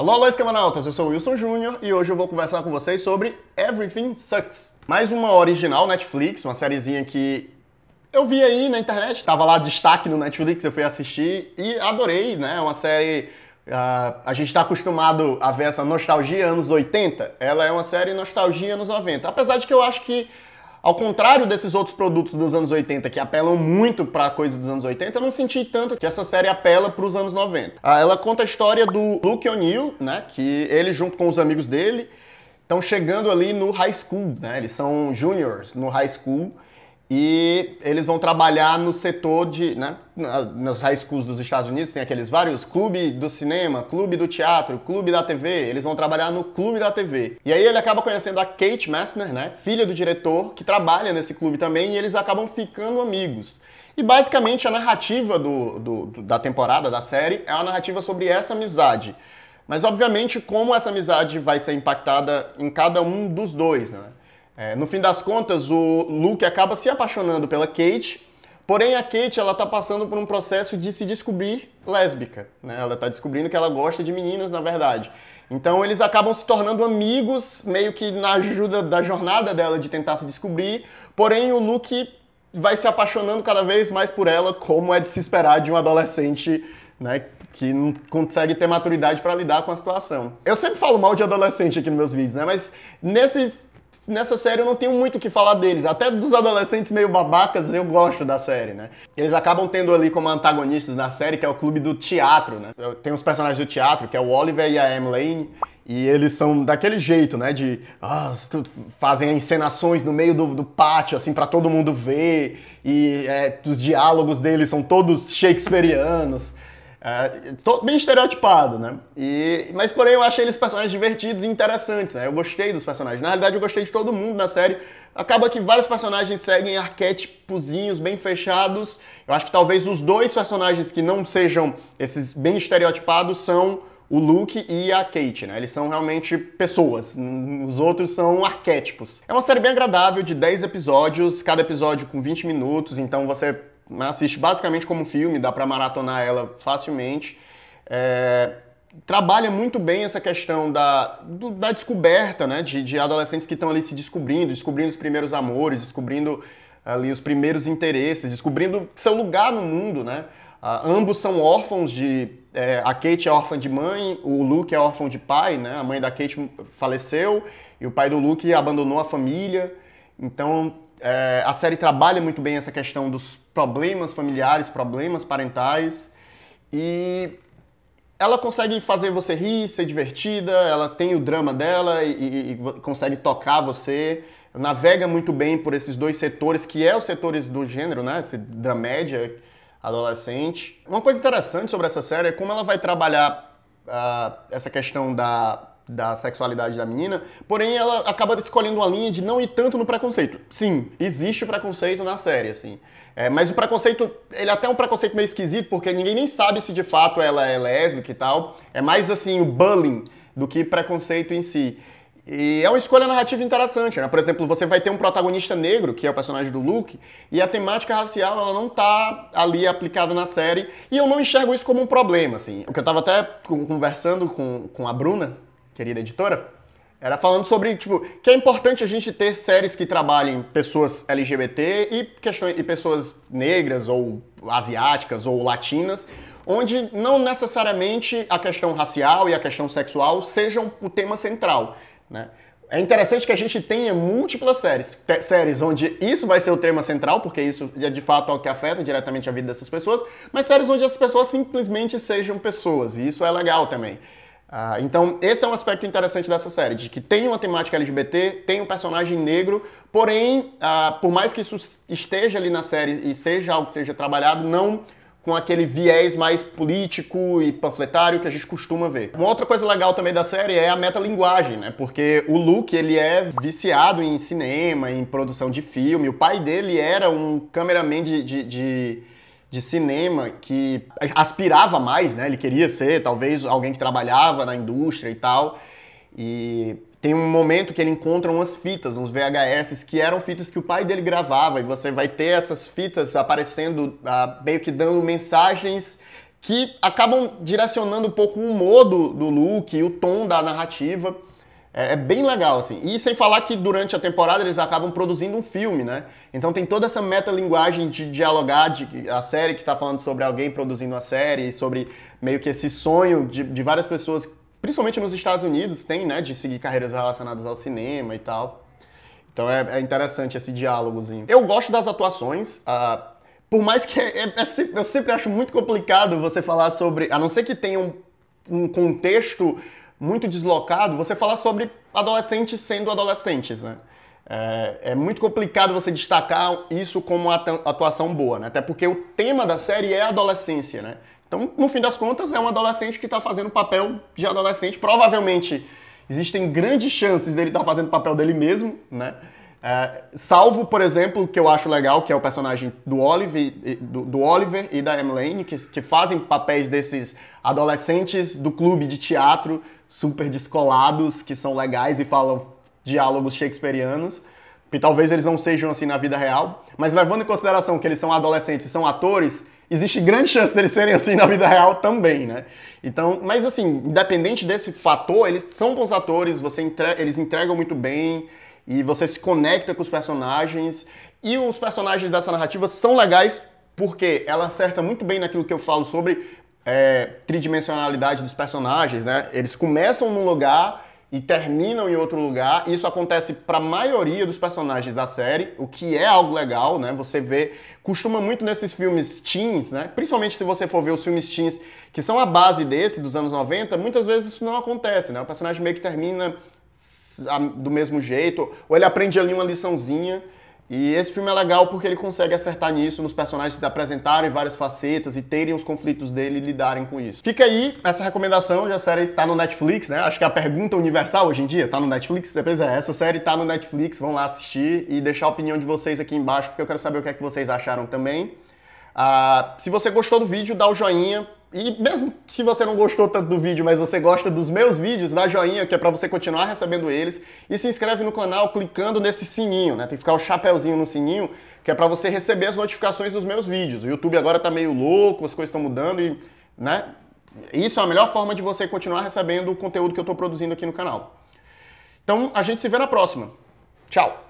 Alô, alô, escamanautas, eu sou Wilson Júnior e hoje eu vou conversar com vocês sobre Everything Sucks. Mais uma original Netflix, uma sériezinha que eu vi aí na internet, tava lá destaque no Netflix, eu fui assistir e adorei, né? É uma série. Uh, a gente está acostumado a ver essa nostalgia anos 80, ela é uma série nostalgia anos 90. Apesar de que eu acho que ao contrário desses outros produtos dos anos 80 que apelam muito para a coisa dos anos 80, eu não senti tanto que essa série apela para os anos 90. Ah, ela conta a história do Luke O'Neill, né, que ele junto com os amigos dele estão chegando ali no high school, né? Eles são juniors no high school e eles vão trabalhar no setor de, né, nos high schools dos Estados Unidos, tem aqueles vários clube do cinema, clube do teatro, clube da TV, eles vão trabalhar no clube da TV. E aí ele acaba conhecendo a Kate Messner, né, filha do diretor, que trabalha nesse clube também, e eles acabam ficando amigos. E basicamente a narrativa do, do, do da temporada, da série, é uma narrativa sobre essa amizade. Mas obviamente como essa amizade vai ser impactada em cada um dos dois, né? É, no fim das contas, o Luke acaba se apaixonando pela Kate, porém a Kate ela tá passando por um processo de se descobrir lésbica, né? Ela está descobrindo que ela gosta de meninas, na verdade. Então eles acabam se tornando amigos, meio que na ajuda da jornada dela de tentar se descobrir, porém o Luke vai se apaixonando cada vez mais por ela, como é de se esperar de um adolescente, né, que não consegue ter maturidade para lidar com a situação. Eu sempre falo mal de adolescente aqui nos meus vídeos, né, mas nesse nessa série eu não tenho muito o que falar deles. Até dos adolescentes meio babacas eu gosto da série, né? Eles acabam tendo ali como antagonistas na série, que é o clube do teatro, né? Tem os personagens do teatro, que é o Oliver e a Emily. E eles são daquele jeito, né? De ah, fazem encenações no meio do, do pátio, assim, para todo mundo ver. E é, os diálogos deles são todos shakespearianos. É, bem estereotipado, né? E, mas porém eu achei eles personagens divertidos e interessantes, né? Eu gostei dos personagens. Na realidade eu gostei de todo mundo na série. Acaba que vários personagens seguem arquétipozinhos bem fechados. Eu acho que talvez os dois personagens que não sejam esses bem estereotipados são o Luke e a Kate, né? Eles são realmente pessoas, os outros são arquétipos. É uma série bem agradável, de 10 episódios, cada episódio com 20 minutos, então você? Assiste basicamente como filme, dá para maratonar ela facilmente. É, trabalha muito bem essa questão da, do, da descoberta, né, de, de adolescentes que estão ali se descobrindo, descobrindo os primeiros amores, descobrindo ali os primeiros interesses, descobrindo seu lugar no mundo, né. Uh, ambos são órfãos de. É, a Kate é órfã de mãe, o Luke é órfão de pai, né? A mãe da Kate faleceu e o pai do Luke abandonou a família. Então é, a série trabalha muito bem essa questão dos problemas familiares, problemas parentais e ela consegue fazer você rir, ser divertida, ela tem o drama dela e, e, e, consegue tocar você, navega muito bem por esses dois setores, que é os setores do gênero, né? Esse dramédia adolescente. Uma coisa interessante sobre essa série é como ela vai trabalhar uh, essa questão da da sexualidade da menina, porém ela acaba escolhendo uma linha de não ir tanto no preconceito. Sim, existe o preconceito na série, assim. É, mas o preconceito, ele é até um preconceito meio esquisito, porque ninguém nem sabe se de fato ela é lésbica e tal. É mais assim o bullying do que preconceito em si. E é uma escolha narrativa interessante, né? Por exemplo, você vai ter um protagonista negro, que é o personagem do Luke, e a temática racial ela não tá ali aplicada na série, e eu não enxergo isso como um problema, assim. O que eu tava até conversando com, com a Bruna, querida editora, era falando sobre, tipo, que é importante a gente ter séries que trabalhem pessoas LGBT e, questões, e pessoas negras ou asiáticas ou latinas, onde não necessariamente a questão racial e a questão sexual sejam o tema central, né? É interessante que a gente tenha múltiplas séries, séries onde isso vai ser o tema central, porque isso é de fato algo que afeta diretamente a vida dessas pessoas, mas séries onde as pessoas simplesmente sejam pessoas, e isso é legal também. Ah, então, esse é um aspecto interessante dessa série, de que tem uma temática LGBT, tem um personagem negro, porém, ah, por mais que isso esteja ali na série e seja algo que seja trabalhado, não com aquele viés mais político e panfletário que a gente costuma ver. Uma outra coisa legal também da série é a metalinguagem, né? Porque o Luke, ele é viciado em cinema, em produção de filme. O pai dele era um cameraman de, de, de de cinema que aspirava mais, né? Ele queria ser talvez alguém que trabalhava na indústria e tal. E tem um momento que ele encontra umas fitas, uns VHS, que eram fitas que o pai dele gravava, e você vai ter essas fitas aparecendo, uh, meio que dando mensagens que acabam direcionando um pouco o humor do, Luke e o tom da narrativa. É, é, bem legal, assim. E sem falar que durante a temporada eles acabam produzindo um filme, né? Então tem toda essa metalinguagem de dialogar, de, a série que está falando sobre alguém produzindo a série, sobre meio que esse sonho de, de várias pessoas, principalmente nos Estados Unidos, tem, né? De seguir carreiras relacionadas ao cinema e tal. Então é, é interessante esse diálogozinho. Eu gosto das atuações. Uh, por mais que é, é, é eu sempre acho muito complicado você falar sobre. A não ser que tenha um, um contexto muito deslocado você falar sobre adolescentes sendo adolescentes, né? É, é, muito complicado você destacar isso como uma atuação boa, né? Até porque o tema da série é a adolescência, né? Então, no fim das contas, é um adolescente que está fazendo papel de adolescente. Provavelmente existem grandes chances dele estar tá fazendo papel dele mesmo, né? É, salvo, por exemplo, que eu acho legal, que é o personagem do Oliver, do, do Oliver e da Emily, que, que fazem papéis desses adolescentes do clube de teatro super descolados, que são legais e falam diálogos shakespearianos. Que talvez eles não sejam assim na vida real, mas levando em consideração que eles são adolescentes e são atores, existe grande chance deles serem assim na vida real também, né? Então, mas assim, independente desse fator, eles são bons atores, você entre... eles entregam muito bem, e você se conecta com os personagens. E os personagens dessa narrativa são legais porque ela acerta muito bem naquilo que eu falo sobre é, tridimensionalidade dos personagens, né? Eles começam num lugar e terminam em outro lugar. Isso acontece para a maioria dos personagens da série, o que é algo legal, né? Você vê, costuma muito nesses filmes teens, né? Principalmente se você for ver os filmes teens que são a base desse dos anos 90, muitas vezes isso não acontece, né? O personagem meio que termina do mesmo jeito, ou ele aprende ali uma liçãozinha. E esse filme é legal porque ele consegue acertar nisso, nos personagens se apresentarem várias facetas e terem os conflitos dele e lidarem com isso. Fica aí essa recomendação, já a série tá no Netflix, né? Acho que é a pergunta universal hoje em dia tá no Netflix. Pois é, essa série tá no Netflix, vão lá assistir e deixar a opinião de vocês aqui embaixo, porque eu quero saber o que é que vocês acharam também. Ah, se você gostou do vídeo, dá o joinha, e mesmo se você não gostou tanto do vídeo, mas você gosta dos meus vídeos, dá joinha, que é para você continuar recebendo eles. E se inscreve no canal clicando nesse sininho, né? Tem que ficar o chapéuzinho no sininho, que é para você receber as notificações dos meus vídeos. O YouTube agora tá meio louco, as coisas estão mudando e, né? Isso é a melhor forma de você continuar recebendo o conteúdo que eu estou produzindo aqui no canal. Então, a gente se vê na próxima. Tchau!